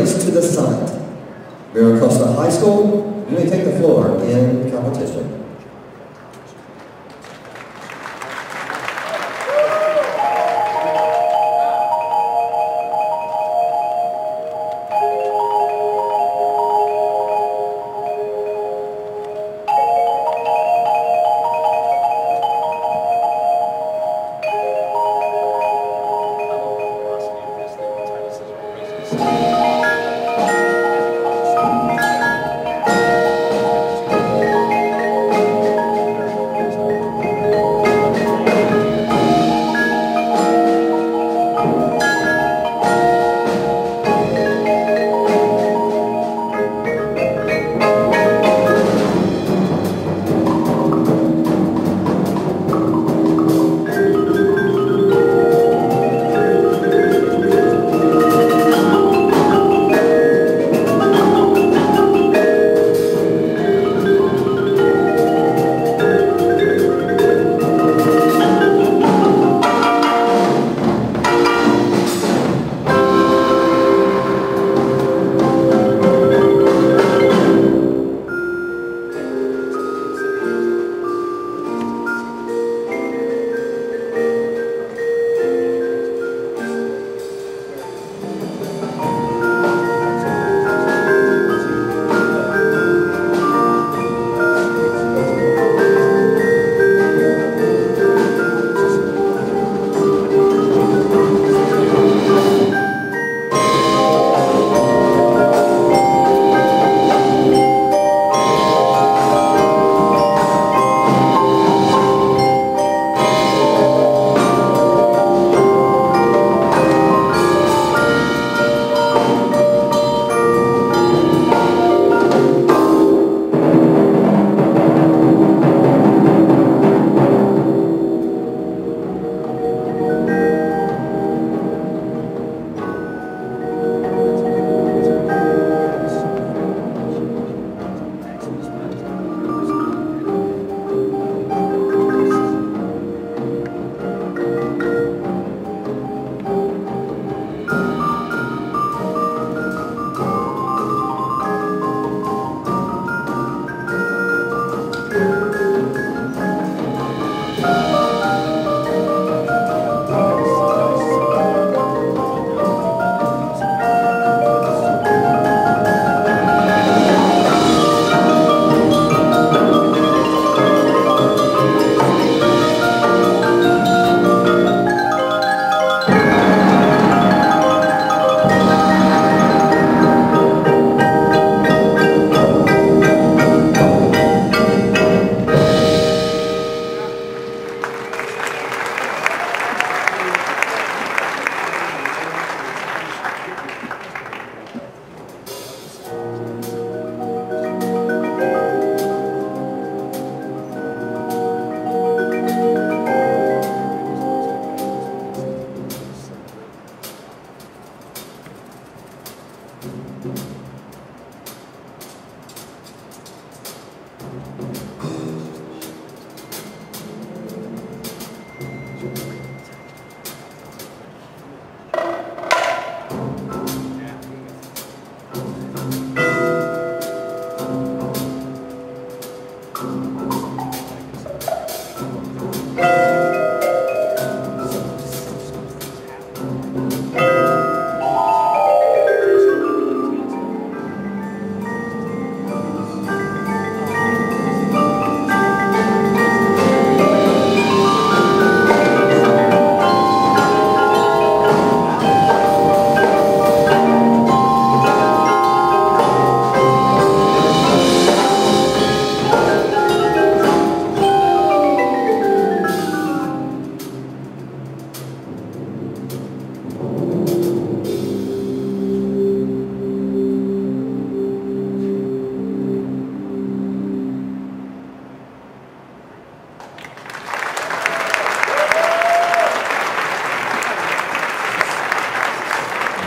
Race to the Summit. Mira High School, you may take the floor in competition.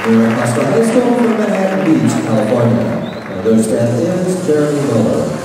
Mira Costa High School from Manhattan Beach, California. And their staff is Jeremy Miller.